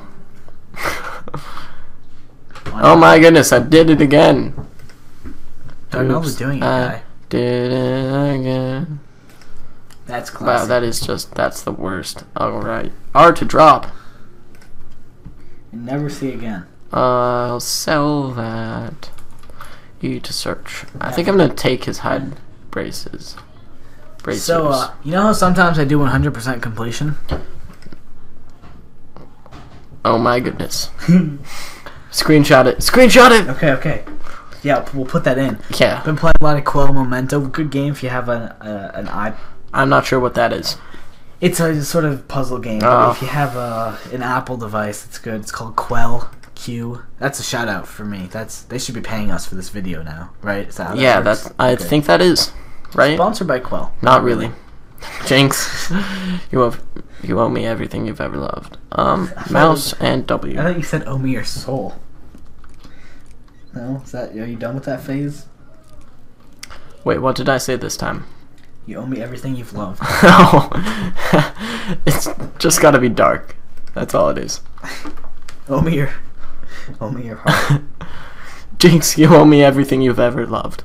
Oh my goodness, I did it again. Don't know Oops, doing it, I guy. Did it again. That's Wow, that is just, that's the worst. Alright. R to drop. And never see again. Uh, I'll sell that. E to search. I think I'm gonna take his hide braces. Bracers. So, uh, you know how sometimes I do 100% completion? oh my goodness. Screenshot it. Screenshot it! Okay, okay. Yeah, we'll put that in. Yeah. Been playing a lot of Quell Memento. Good game if you have an uh, an i. I'm not sure what that is. It's a sort of puzzle game. Oh. If you have a an Apple device, it's good. It's called Quell Q. That's a shout out for me. That's they should be paying us for this video now, right? Is that yeah, works? that's, I think that is. Right? sponsored by Quell. Not really. Jinx. you owe, you owe me everything you've ever loved. Um, mouse and W. I thought you said "Owe me your soul." No, is that are you done with that phase? Wait, what did I say this time? You owe me everything you've loved. Oh, it's just gotta be dark. That's all it is. owe me your, owe me your heart. Jinx, you owe me everything you've ever loved.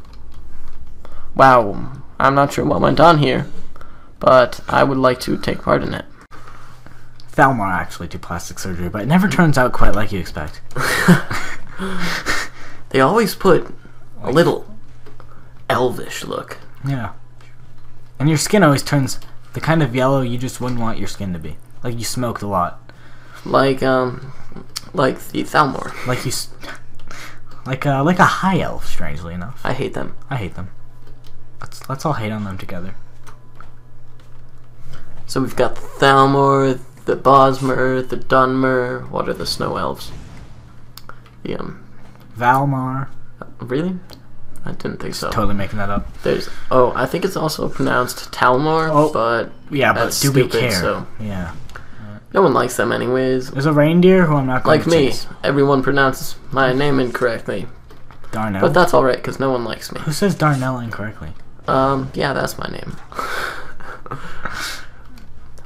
Wow, I'm not sure what went on here, but I would like to take part in it. Thalmor actually do plastic surgery, but it never turns out quite like you expect. They always put a little elvish look. Yeah. And your skin always turns the kind of yellow you just wouldn't want your skin to be. Like you smoked a lot. Like, um, Like the Thalmor. Like you, like a like a high elf. Strangely enough, I hate them. I hate them. Let's let's all hate on them together. So we've got the Thalmor, the Bosmer, the Dunmer. What are the Snow Elves? The, um, Falmer. really? I didn't think so. Totally making that up. There's oh, I think it's also pronounced Talmor, Oh. but Yeah, but do we care? so- Yeah. no one likes them anyways. There's a reindeer who I'm not going Like me, chase. everyone pronounces my name incorrectly, Darnell. but that's all right because no one likes me. who says Darnell incorrectly? Um, yeah, that's my name.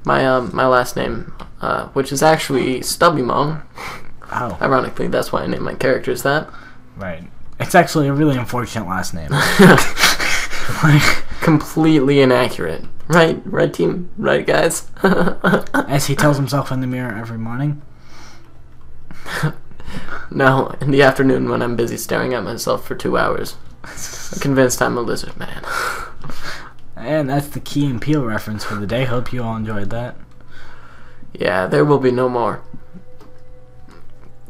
my um, my last name, uh, which is actually StubeaMong. Oh, Ironically, that's why I named my characters that. right. It's actually a really unfortunate last name. like, Completely inaccurate, right? Right, team? Right, guys? as he tells himself in the mirror every morning. no, in the afternoon when I'm busy staring at myself for two hours, I'm convinced I'm a lizard man. And that's the Key and Peele reference for the day. Hope you all enjoyed that. yeah, there will be no more.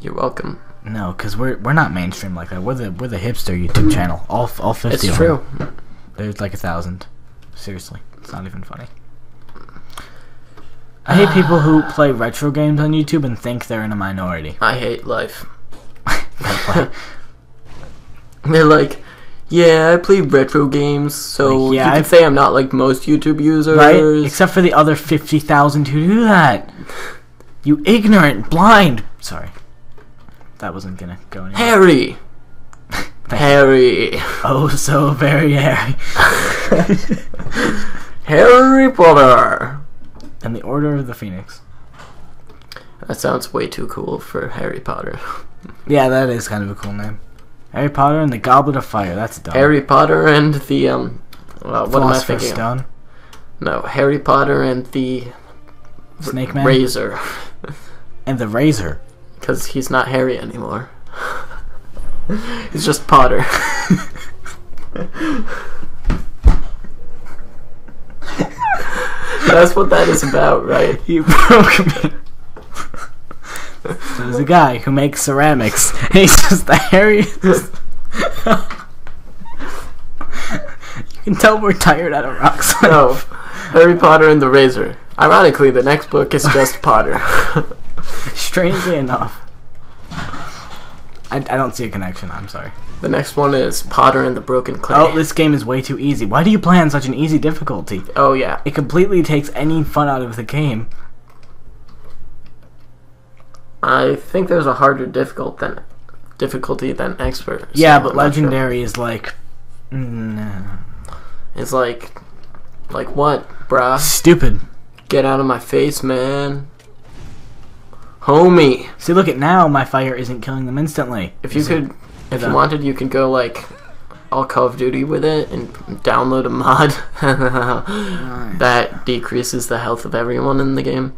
You're welcome. No, because we're we're not mainstream like that. We're the we're the hipster YouTube channel. All all fifty. It's of them. true. There's like a thousand. Seriously, it's not even funny. I hate people who play retro games on YouTube and think they're in a minority. I hate life. They're like, yeah, I play retro games, so Like, yeah, you can I- say I'm not like most YouTube users. right? Except for the other fifty thousand who do that. You ignorant, blind. Sorry, that wasn't gonna go anywhere. Harry. Harry. Oh, so very Harry. Harry Potter. and the Order of the Phoenix. That sounds way too cool for Harry Potter. Yeah, that is kind of a cool name. Harry Potter and the Goblet of Fire. That's dumb. Harry Potter and the um. Well, what am I thinking? Stone. No, Harry Potter and the Snake Man. Razor, and the Razor. Because he's not Harry anymore. he's just Potter. That's what that is about, right? You broke me. There's a guy who makes ceramics. And he's just the hairiest. you can tell we're tired out of rocks. No, Harry Potter and the Razor. Ironically, the next book is just Potter. Strangely enough. I, I don't see a connection. I'm sorry. the next one is Potter and the Broken Clay. Oh, this game is way too easy. Why do you play on such an easy difficulty? Oh yeah. It completely takes any fun out of the game. I think there's a harder difficult than difficulty than expert. so Yeah, I'm but sure. legendary is like. mm, It's like, like what, brah? stupid. Get out of my face, man. Homie, See, look at now. My fire isn't killing them instantly. if you Is could, if you wanted, you could go like all Call of Duty with it and download a mod that decreases the health of everyone in the game.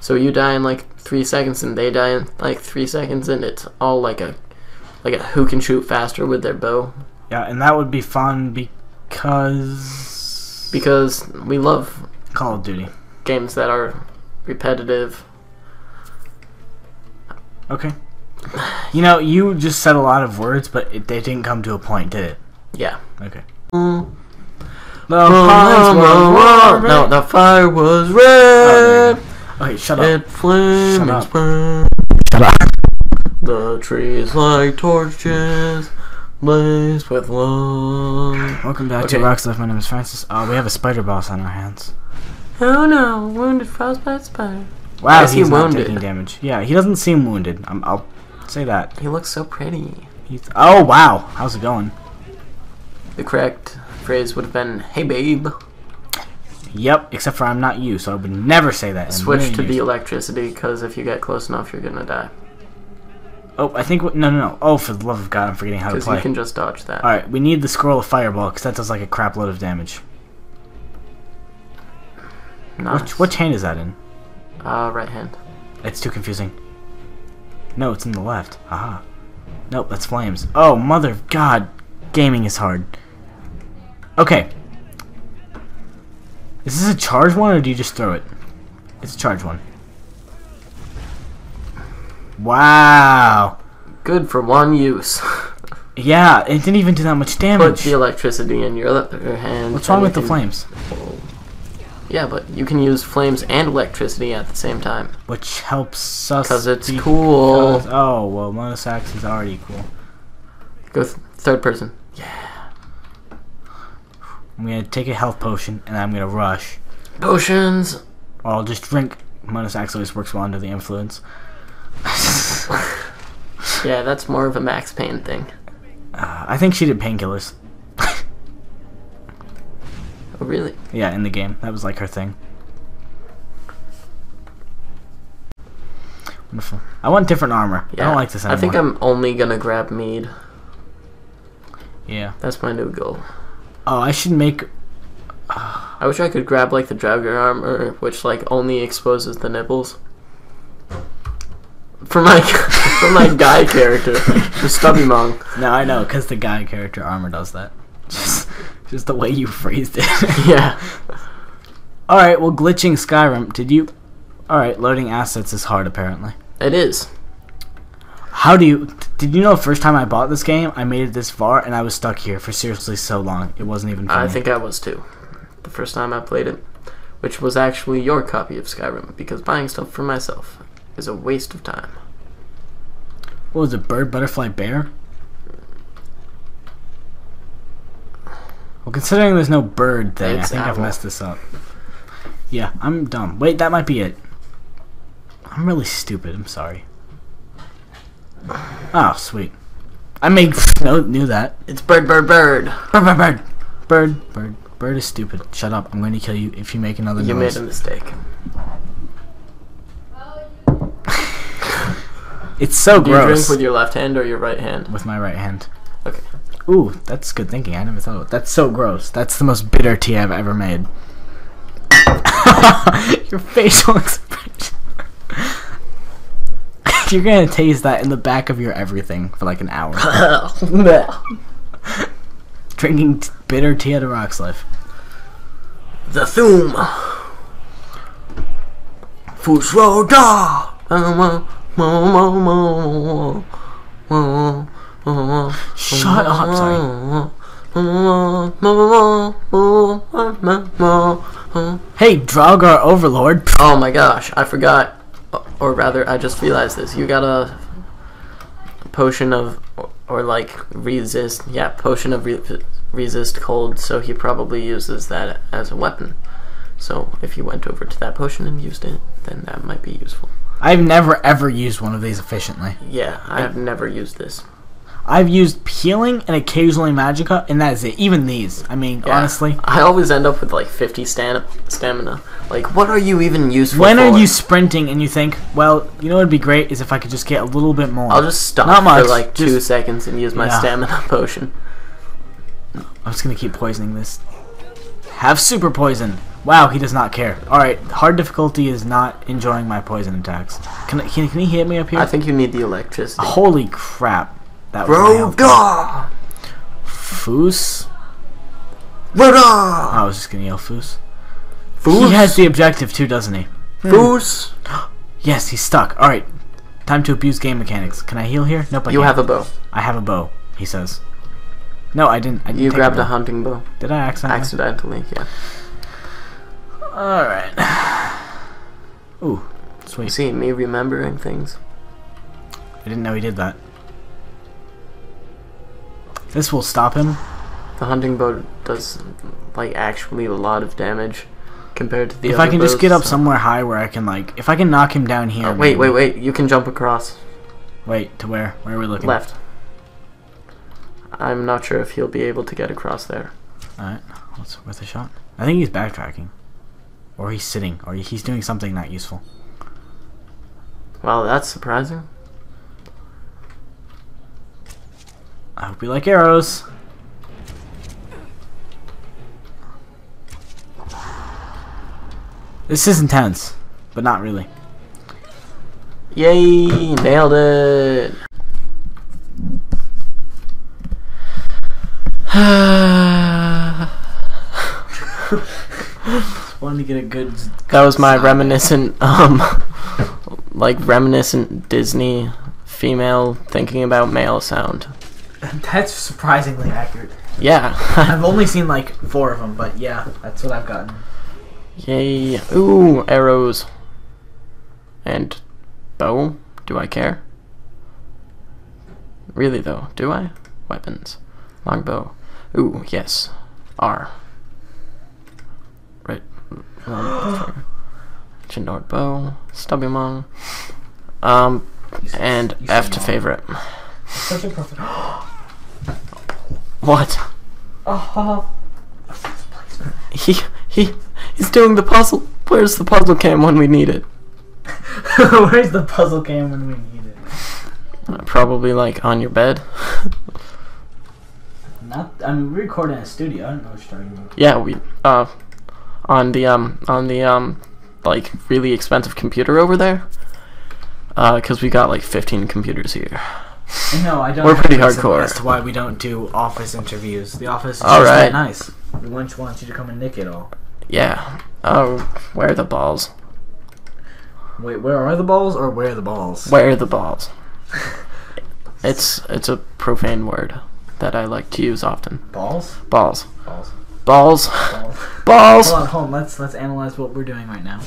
So you die in like three seconds, and they die in like three seconds, and it's all like a, like a who can shoot faster with their bow. Yeah, and that would be fun because Because we love Call of Duty. games that are repetitive. Okay. You know, you just said a lot of words, but it, they didn't come to a point, did it? Yeah. Okay. Mm. The pines were red. No, the fire was Oh, there you red. go. Okay, shut up. It flames Shut up. burn. Shut up. The trees like torches, blazed with love. Welcome back Okay. to Rocks Life. My name is Francis. Uh, we have a spider boss on our hands. Oh no, wounded frostbite spider. Wow, is he he's not wounded? taking damage. Yeah, he doesn't seem wounded. i I'll say that. He looks so pretty. He's, oh wow, how's it going? The correct phrase would have been, "Hey babe, Yep, except for I'm not you, so I would never say that. switch to the electricity, because if you get close enough, you're gonna die. Oh, I think no, no, no. Oh, for the love of God, I'm forgetting how to play. Because you can just dodge that. All right, we need the scroll of fireball because that does like a crap load of damage. Nice. Which which hand is that in? Uh, right hand. It's too confusing. No, it's in the left. Haha. Nope, that's flames. Oh, mother of God. Gaming is hard. Okay. Is this a charge one or do you just throw it? It's a charge one. Wow. Good for one use. Yeah, it didn't even do that much damage. Put the electricity in your, your hand. What's wrong with the flames? Yeah, but you can use flames and electricity at the same time. Which helps us. Because it's be- cool. because- oh, well, Mona Sax is already cool. Go th- third person. Yeah. I'm gonna take a health potion and I'm gonna rush. Potions! Or I'll just drink. Mona Sax always works well under the influence. Yeah, that's more of a Max Payne thing. Uh, I think she did painkillers. Oh, really? Yeah, in the game. That was like her thing. Wonderful. I want different armor. I don't like this anymore. I think I'm only gonna grab mead. Yeah. That's my new goal. Oh, I should make. I wish I could grab like the Draugr armor, which like only exposes the nipples. For my for my guy character, the StubeaMong. No, I know, because the guy character armor does that. Just, the way you phrased it. Yeah. Alright, well, glitching Skyrim. Did you. Alright, loading assets is hard, apparently. It is. How do you. Did you know the first time I bought this game, I made it this far, and I was stuck here for seriously so long? It wasn't even funny. I think I was too. The first time I played it, which was actually your copy of Skyrim, because buying stuff for myself is a waste of time. What was it, bird, butterfly, bear? Well, considering there's no bird thing, It's I think I've messed this up. Yeah, I'm dumb. Wait, that might be it. I'm really stupid. I'm sorry. Oh, sweet. I made no knew that. It's bird, bird, bird. Bird, bird, bird, bird, bird, bird is stupid. Shut up. I'm going to kill you if you make another You noise. made a mistake. It's so gross. Do you drink with your left hand or your right hand? with my right hand. Ooh, that's good thinking. I never thought of it. That's so gross. That's the most bitter tea I've ever made. Your facial expression. You're gonna taste that in the back of your everything for like an hour. Drinking t- bitter tea at a rock's life. the Thum. Fus Ro Dah. Shut up, sorry. Hey, Draugr Overlord. Oh my gosh, I forgot. Or rather, I just realized this. You got a potion of, or like resist, yeah, potion of re- resist cold, so he probably uses that as a weapon. So if you went over to that potion and used it, then that might be useful. I've never ever used one of these efficiently. Yeah, I have never used this. I've used peeling and occasionally magicka, and that is it. Even these. I mean, Yeah. honestly. I always end up with like 50 stam- stamina. Like, what are you even useful When for? are you sprinting and you think, well, you know what would be great is if I could just get a little bit more. I'll just stop Not much, for like two just- seconds and use my Yeah. stamina potion. I'm just gonna keep poisoning this. Have super poison. Wow, he does not care. All right, hard difficulty is not enjoying my poison attacks. Can I- can, can he hit me up here? I think you need the electricity. Holy crap! That was my health bar. Fus. Roda! Oh, I was just gonna yell Fus. Fus? He has the objective too, doesn't he? Fus! Yes, he's stuck. All right, time to abuse game mechanics. Can I heal here? Nope. I You can't. have a bow. I have a bow. He says. No, I didn't. I didn't You grabbed a a hunting bow. Did I accidentally? Accidentally, yeah. All right. Ooh, sweet. See, me remembering things. I didn't know he did that. This will stop him. The hunting boat does, like, actually a lot of damage compared to the if I can just get up so- somewhere high where I can like, if I can knock him down here. Oh, wait, wait, maybe. wait. You can jump across. Wait, to where? Where are we looking? Left. I'm not sure if he'll be able to get across there. All right, what's worth a shot? I think he's backtracking, or he's sitting, or he's doing something not useful. Well, that's surprising. I hope you like arrows. This is intense, but not really. Yay! Nailed it! Wanted to get a good. That was my reminiscent um like reminiscent Disney female thinking about male sound. That's surprisingly accurate. Yeah. I've only seen like four of them, but yeah, that's what I've gotten. Yay. Ooh, arrows. And bow? Do I care? Really though, do I? Weapons. Longbow. Ooh, yes. R. Right. Chinord bow. StubeaMong. Um, and F to favorite. Such a perfect. What? Oh. He he he's doing the puzzle. Where's the puzzle cam when we need it? Where's the puzzle cam when we need it? Uh, probably like on your bed. Not. I'm recording in a studio. I don't know what you're talking about. Yeah, we uh on the um on the um like really expensive computer over there. Uh, cause we got like 15 computers here. No, I don't. We're pretty hardcore. To why we don't do office interviews. The office is All just right. nice. We want, want you to come and nick it all. Yeah. Oh, where are the balls? Wait, where are the balls or where are the balls? Where are the balls? It's it's a profane word that I like to use often. Balls? Balls. Balls. Balls. Balls. Balls. hold on, hold on. Let's let's analyze what we're doing right now.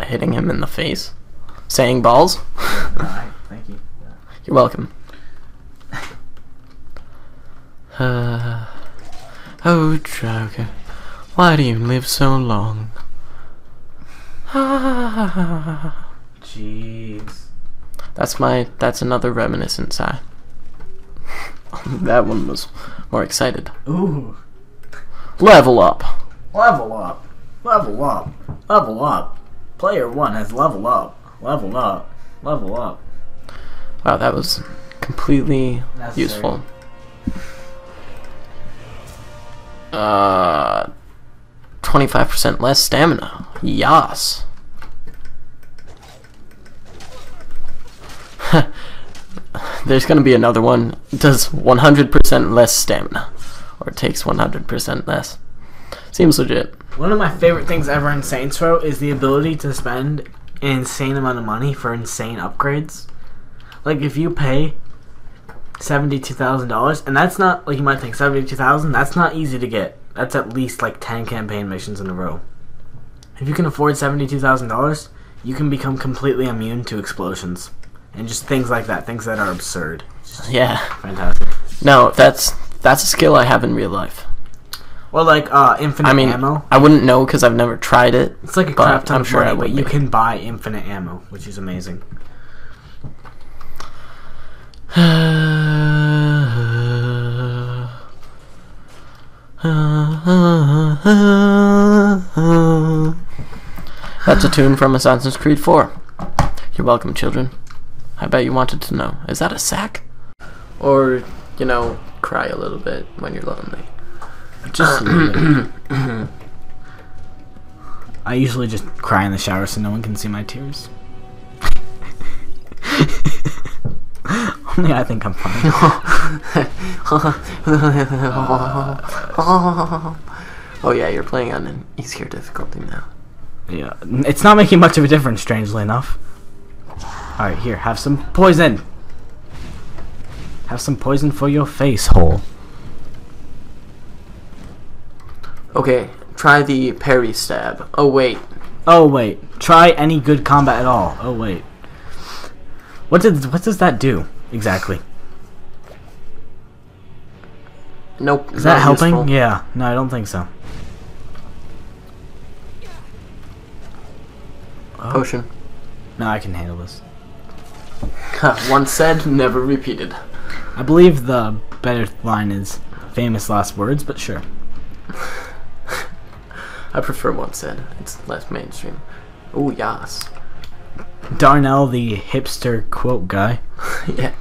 Hitting him in the face. Saying balls. Alright, thank you. You're welcome. Uh, oh, Joker, why do you live so long? Jeez. That's my. That's another reminiscent sigh. that one was more excited. Ooh. Level up. Level up. Level up. Level up. Player one has level up. Level up. Level up. Wow, that was completely Necessary. useful. Uh, twenty-five percent less stamina. Yas. There's gonna be another one. Does one hundred percent less stamina, or takes one hundred percent less. Seems legit. One of my favorite things ever in Saints Row is the ability to spend an insane amount of money for insane upgrades. Like if you pay seventy-two thousand dollars, and that's not like you might think seventy-two thousand. That's not easy to get. That's at least like ten campaign missions in a row. If you can afford seventy-two thousand dollars, you can become completely immune to explosions and just things like that. Things that are absurd. Yeah. Fantastic. No, that's that's a skill I have in real life. Well, like uh, infinite I mean, ammo. I wouldn't know because I've never tried it. It's like a crap ton I'm of sure money, but you can buy infinite ammo, which is amazing. That's a tune from Assassin's Creed 4. You're welcome, children. I bet you wanted to know. Is that a sack? Or, you know, cry a little bit when you're lonely. Just. I usually just cry in the shower so no one can see my tears. Only I think I'm funny. oh yeah, you're playing on an easier difficulty now. yeah, it's not making much of a difference, strangely enough. All right, here, have some poison. Have some poison for your face hole. Okay, try the parry stab. Oh wait, Oh wait, try any good combat at all. Oh wait, what did what does that do exactly? nope. Is that helping? useful. Yeah, no, I don't think so. Oh. Potion. No, I can handle this. Once said, never repeated. I believe the better line is famous last words, but sure. I prefer once said. It's less mainstream. Oh yas. Darnell, the hipster quote guy. yeah.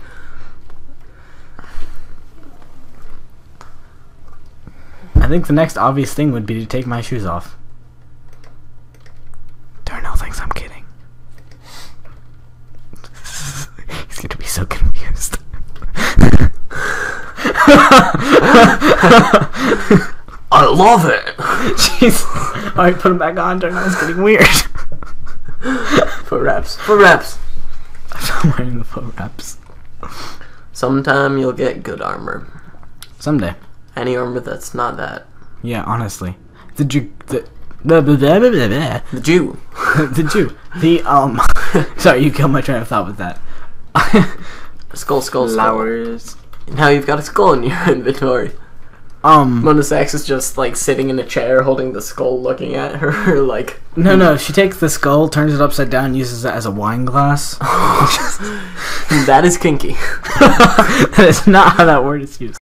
I think the next obvious thing would be to take my shoes off. Darnell thinks I'm kidding. He's gonna be so confused. I love it. Jeez. Alright, put him back on. Darnell's getting weird. For reps. For reps. I'm wearing the faux wraps. Sometime you'll get good armor. Someday. Any armor that's not that. Yeah, honestly. The Jew. The. Blah, blah, blah, blah, blah, blah. The Jew. the Jew. The, um. sorry, you killed my train of thought with that. Skull, skull, skull. Flowers. Now you've got a skull in your inventory. Um. Mona Sax is just like sitting in a chair holding the skull looking at her like No, no, she takes the skull, turns it upside down, uses it as a wine glass. that is kinky. that is not how that word is used.